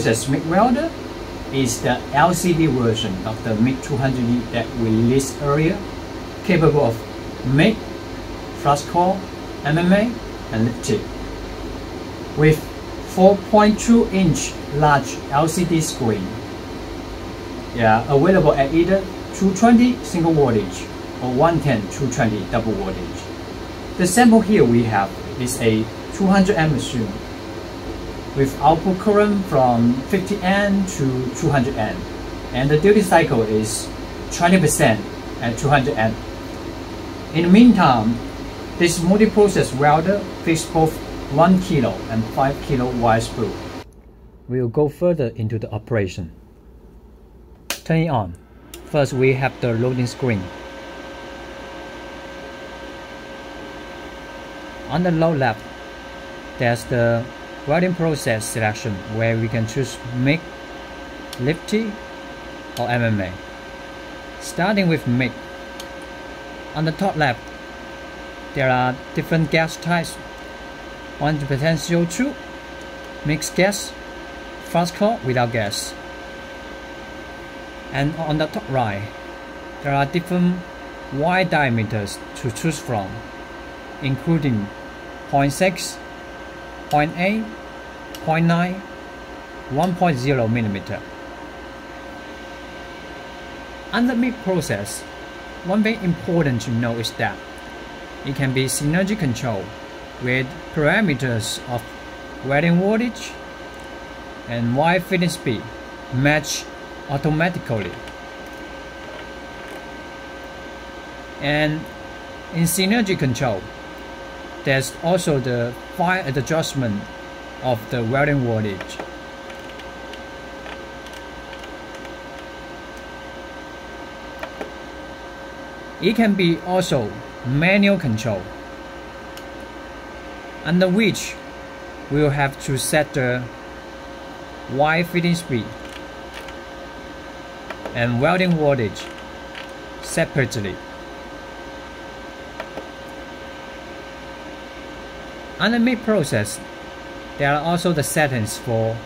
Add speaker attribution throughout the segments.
Speaker 1: multi-process MIG welder is the LCD version of the MIG-200E that we released earlier, capable of MIG, flux core, MMA, and TIG. With 4.2 inch large LCD screen, yeah, available at either 220 single voltage or 110 220 double voltage. The sample here we have is a 200 amp machine with output current from 50 amp to 200 amp and the duty cycle is 20% at 200 amp. In the meantime, this multi-process welder fits both 1 kilo and 5 kilo wire spool. We'll go further into the operation. Turn it on. First we have the loading screen. On the low left, there's the welding process selection where we can choose MIG, lift TIG, or MMA. Starting with MIG. On the top left, there are different gas types. 100% CO2, mixed gas, flux core without gas. And on the top right, there are different wire diameters to choose from, including 0.6, 0.8, 0.9, 1.0 millimeter. Under MIG process, one thing important to know is that it can be synergy control with parameters of welding voltage and wire feeding speed match automatically. And in synergy control, there's also the fine adjustment of the welding voltage. It can be also manual control, under which we'll have to set the wire feeding speed and welding voltage separately. On the MIG process, there are also the settings for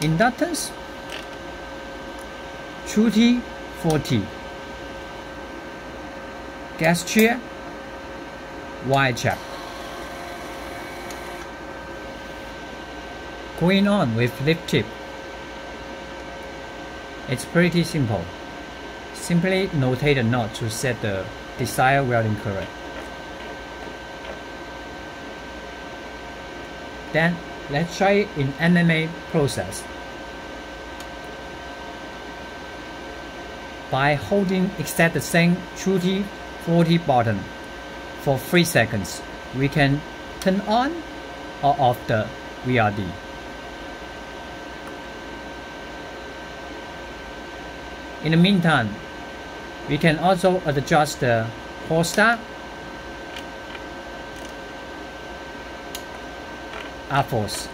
Speaker 1: inductance, 2T, 4T, gas check, wire check. Going on with lift TIG. It's pretty simple. Simply notate a knot to set the desired welding current. Then let's try it in MMA process. By holding exact the same 2T 4T button for 3 seconds, we can turn on or off the VRD. In the meantime, we can also adjust the hot start arc force